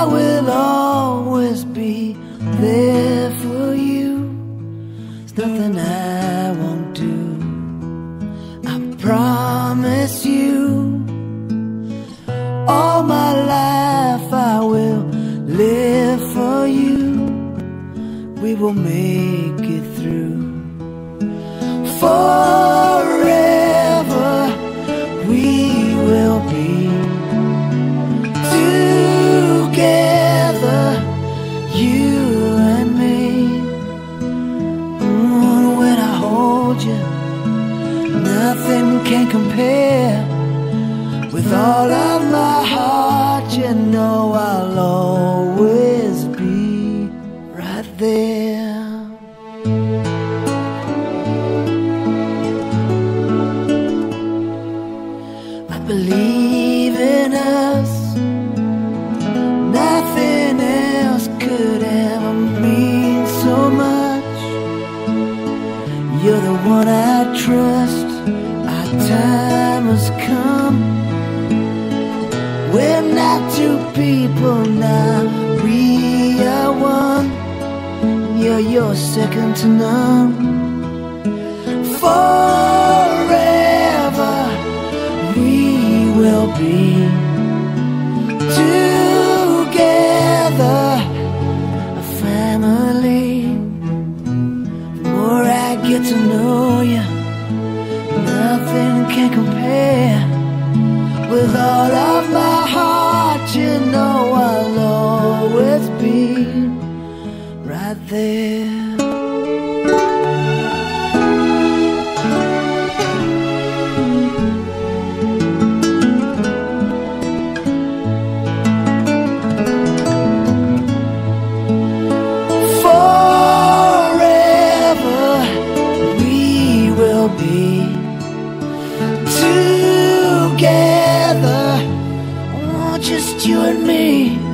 I will always be there for you. There's nothing I won't do. I promise you. All my life I will live for you. We will make it through. Forever nothing can compare. With all of my heart, you know I'll always be right there. I believe in us. Nothing else could ever mean so much. You're the one I trust. Time has come. We're not two people now. We are one. You're your second to none. Forever we will be together, a family. The more I get to know you, nothing can compare. With all of just you and me.